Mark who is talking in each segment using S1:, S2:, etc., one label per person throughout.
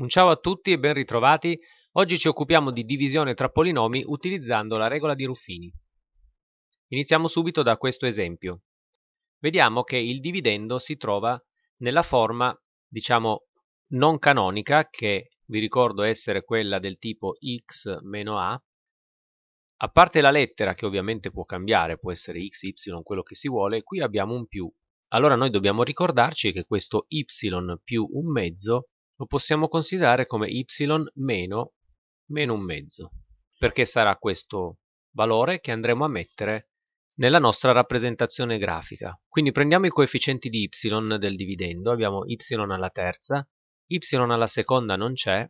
S1: Un ciao a tutti e ben ritrovati. Oggi ci occupiamo di divisione tra polinomi utilizzando la regola di Ruffini. Iniziamo subito da questo esempio. Vediamo che il dividendo si trova nella forma, diciamo, non canonica, che vi ricordo essere quella del tipo x meno a. A parte la lettera, che ovviamente può cambiare, può essere x, y, quello che si vuole, qui abbiamo un più. Allora noi dobbiamo ricordarci che questo y più un mezzo lo possiamo considerare come y meno, meno un mezzo, perché sarà questo valore che andremo a mettere nella nostra rappresentazione grafica. Quindi prendiamo i coefficienti di y del dividendo, abbiamo y alla terza, y alla seconda non c'è,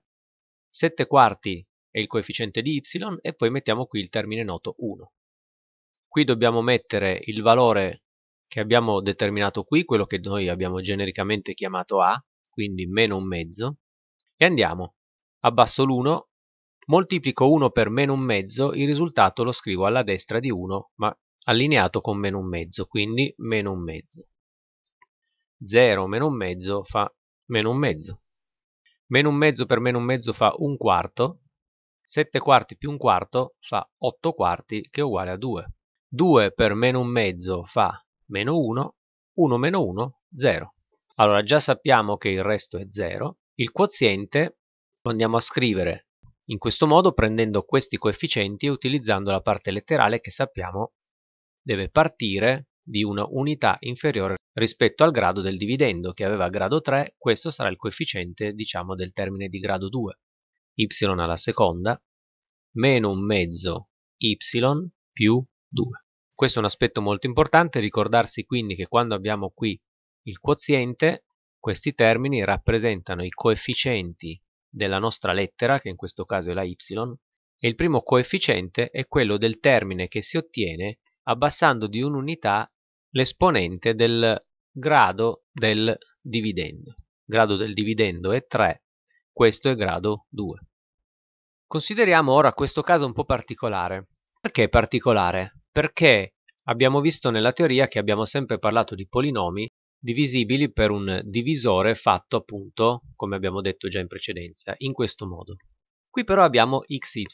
S1: 7 quarti è il coefficiente di y e poi mettiamo qui il termine noto 1. Qui dobbiamo mettere il valore che abbiamo determinato qui, quello che noi abbiamo genericamente chiamato a, quindi meno un mezzo, e andiamo. Abbasso l'1, moltiplico 1 per meno un mezzo, il risultato lo scrivo alla destra di 1, ma allineato con meno un mezzo, quindi meno un mezzo. 0 meno un mezzo fa meno un mezzo. Meno un mezzo per meno un mezzo fa un quarto, 7 quarti più un quarto fa 8 quarti che è uguale a 2. 2 per meno un mezzo fa meno 1, 1 meno 1, 0. Allora già sappiamo che il resto è 0. Il quoziente lo andiamo a scrivere in questo modo prendendo questi coefficienti e utilizzando la parte letterale che sappiamo deve partire di una unità inferiore rispetto al grado del dividendo che aveva grado 3, questo sarà il coefficiente diciamo del termine di grado 2. y alla seconda meno un mezzo y più 2. Questo è un aspetto molto importante, ricordarsi quindi che quando abbiamo qui il quoziente, questi termini rappresentano i coefficienti della nostra lettera, che in questo caso è la y, e il primo coefficiente è quello del termine che si ottiene abbassando di un'unità l'esponente del grado del dividendo. Grado del dividendo è 3, questo è grado 2. Consideriamo ora questo caso un po' particolare. Perché particolare? Perché abbiamo visto nella teoria che abbiamo sempre parlato di polinomi divisibili per un divisore fatto appunto, come abbiamo detto già in precedenza, in questo modo. Qui però abbiamo xy,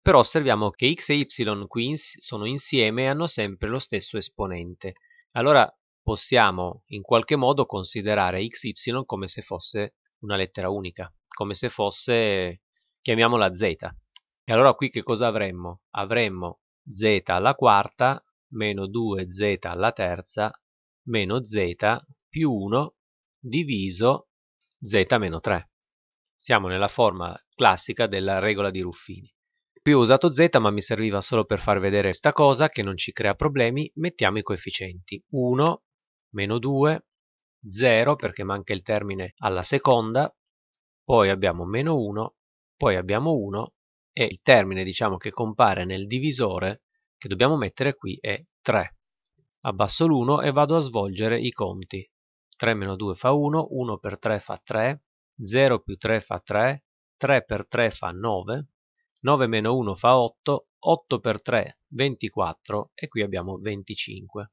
S1: però osserviamo che x e y qui sono insieme e hanno sempre lo stesso esponente. Allora possiamo in qualche modo considerare xy come se fosse una lettera unica, come se fosse, chiamiamola z. E allora qui che cosa avremmo? Avremmo z alla quarta meno 2z alla terza meno z più 1 diviso z meno 3. Siamo nella forma classica della regola di Ruffini. Qui ho usato z ma mi serviva solo per far vedere questa cosa che non ci crea problemi. Mettiamo i coefficienti 1, meno 2, 0 perché manca il termine alla seconda, poi abbiamo meno 1, poi abbiamo 1 e il termine diciamo che compare nel divisore che dobbiamo mettere qui è 3 abbasso l'1 e vado a svolgere i conti. 3 meno 2 fa 1, 1 per 3 fa 3, 0 più 3 fa 3, 3 per 3 fa 9, 9 meno 1 fa 8, 8 per 3 24 e qui abbiamo 25.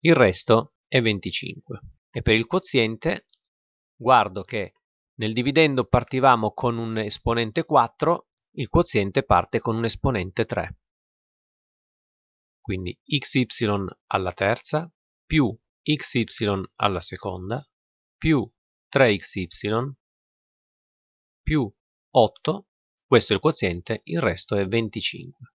S1: Il resto è 25. E per il quoziente guardo che nel dividendo partivamo con un esponente 4, il quoziente parte con un esponente 3 quindi xy alla terza più xy alla seconda più 3xy più 8, questo è il quoziente, il resto è 25.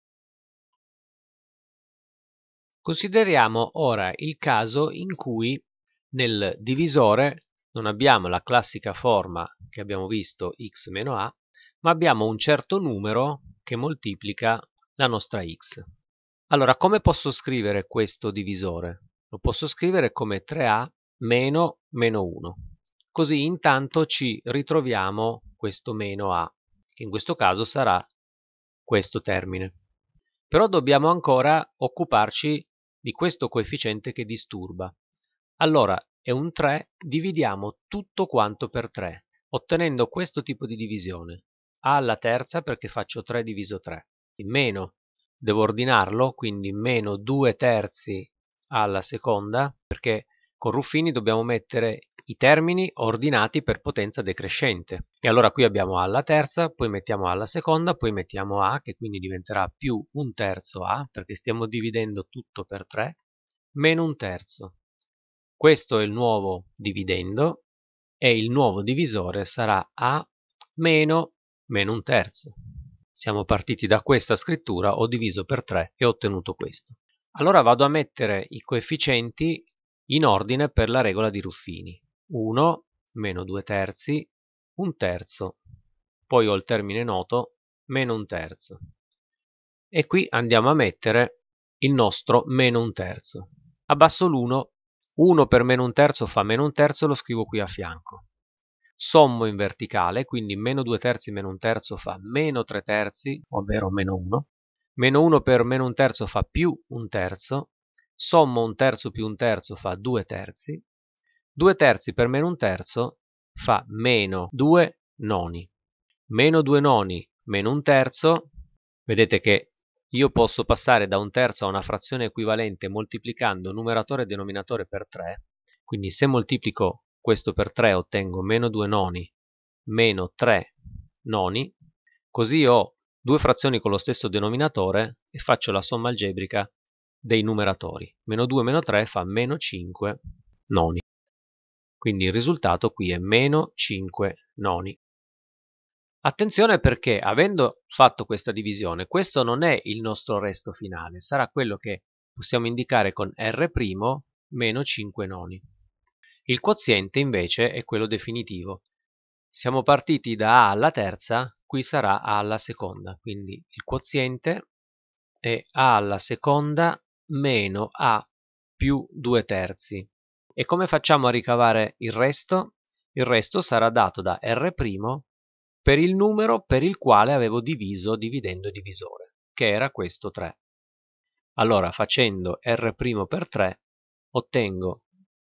S1: Consideriamo ora il caso in cui nel divisore non abbiamo la classica forma che abbiamo visto x meno a, ma abbiamo un certo numero che moltiplica la nostra x. Allora, come posso scrivere questo divisore? Lo posso scrivere come 3a meno meno 1. Così intanto ci ritroviamo questo meno a, che in questo caso sarà questo termine. Però dobbiamo ancora occuparci di questo coefficiente che disturba. Allora, è un 3, dividiamo tutto quanto per 3, ottenendo questo tipo di divisione. a alla terza perché faccio 3 diviso 3, meno devo ordinarlo, quindi meno 2 terzi alla seconda, perché con Ruffini dobbiamo mettere i termini ordinati per potenza decrescente. E allora qui abbiamo A alla terza, poi mettiamo A alla seconda, poi mettiamo A che quindi diventerà più un terzo A perché stiamo dividendo tutto per 3, meno un terzo. Questo è il nuovo dividendo e il nuovo divisore sarà A meno meno un terzo. Siamo partiti da questa scrittura, ho diviso per 3 e ho ottenuto questo. Allora vado a mettere i coefficienti in ordine per la regola di Ruffini. 1 meno 2 terzi, un terzo, poi ho il termine noto meno un terzo. E qui andiamo a mettere il nostro meno un terzo. Abbasso l'1, 1 per meno un terzo fa meno un terzo, lo scrivo qui a fianco. Sommo in verticale, quindi meno 2 terzi meno un terzo fa meno 3 terzi, ovvero meno 1. Meno 1 per meno un terzo fa più un terzo, sommo un terzo più un terzo fa 2 terzi, 2 terzi per meno un terzo fa meno 2 noni. Meno 2 noni meno un terzo, vedete che io posso passare da un terzo a una frazione equivalente moltiplicando numeratore e denominatore per 3, quindi se moltiplico questo per 3 ottengo meno 2 noni meno 3 noni, così ho due frazioni con lo stesso denominatore e faccio la somma algebrica dei numeratori. Meno 2 meno 3 fa meno 5 noni. Quindi il risultato qui è meno 5 noni. Attenzione perché avendo fatto questa divisione, questo non è il nostro resto finale, sarà quello che possiamo indicare con R' meno 5 noni. Il quoziente invece è quello definitivo. Siamo partiti da A alla terza, qui sarà A alla seconda, quindi il quoziente è A alla seconda meno A più 2 terzi. E come facciamo a ricavare il resto? Il resto sarà dato da R' per il numero per il quale avevo diviso dividendo divisore, che era questo 3. Allora facendo R' per 3 ottengo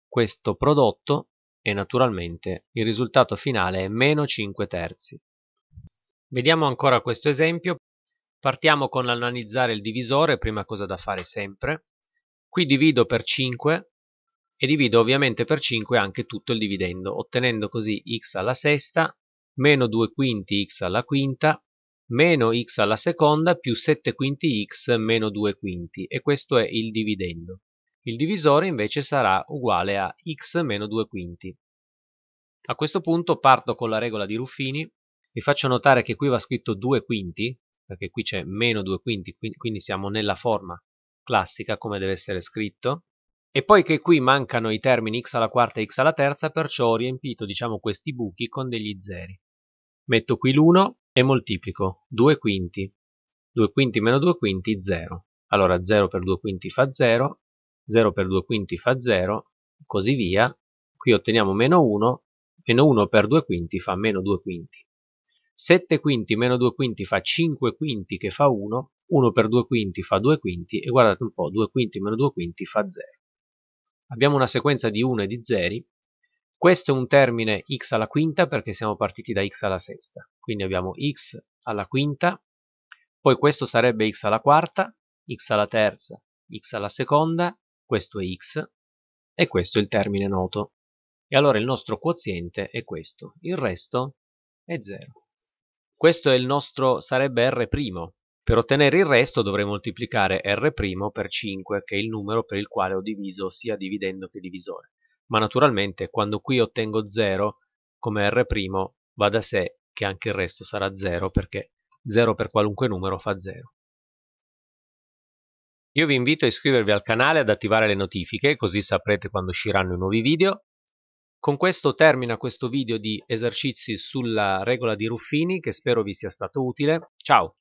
S1: questo prodotto e naturalmente il risultato finale è meno 5 terzi. Vediamo ancora questo esempio Partiamo con l'analizzare il divisore, prima cosa da fare sempre. Qui divido per 5 e divido ovviamente per 5 anche tutto il dividendo, ottenendo così x alla sesta, meno 2 quinti x alla quinta, meno x alla seconda più 7 quinti x meno 2 quinti e questo è il dividendo. Il divisore invece sarà uguale a x meno 2 quinti. A questo punto parto con la regola di Ruffini, vi faccio notare che qui va scritto 2 quinti, perché qui c'è meno 2 quinti, quindi siamo nella forma classica come deve essere scritto. E poi che qui mancano i termini x alla quarta e x alla terza, perciò ho riempito diciamo, questi buchi con degli zeri. Metto qui l'1 e moltiplico 2 quinti. 2 quinti meno 2 quinti, 0. Allora 0 per 2 quinti fa 0, 0 per 2 quinti fa 0, così via. Qui otteniamo meno 1, meno 1 per 2 quinti fa meno 2 quinti. 7 quinti meno 2 quinti fa 5 quinti che fa 1, 1 per 2 quinti fa 2 quinti e guardate un po', 2 quinti meno 2 quinti fa 0. Abbiamo una sequenza di 1 e di 0. Questo è un termine x alla quinta perché siamo partiti da x alla sesta. Quindi abbiamo x alla quinta, poi questo sarebbe x alla quarta, x alla terza, x alla seconda, questo è x e questo è il termine noto. E allora il nostro quoziente è questo, il resto è 0. Questo è il nostro sarebbe R'. Per ottenere il resto dovrei moltiplicare R' per 5, che è il numero per il quale ho diviso sia dividendo che divisore. Ma naturalmente quando qui ottengo 0 come R' va da sé che anche il resto sarà 0 perché 0 per qualunque numero fa 0. Io vi invito a iscrivervi al canale ad attivare le notifiche così saprete quando usciranno i nuovi video con questo termina questo video di esercizi sulla regola di Ruffini che spero vi sia stato utile. Ciao!